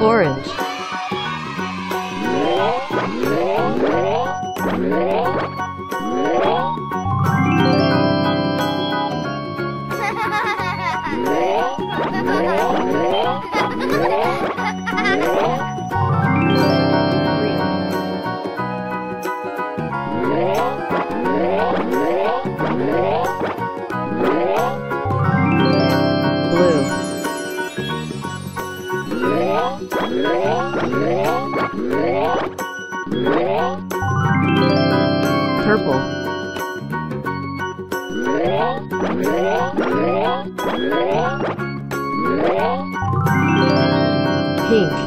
Orange. Purple. Pink.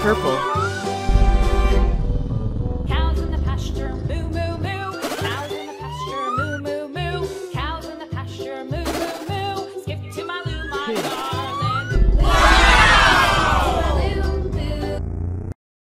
purple.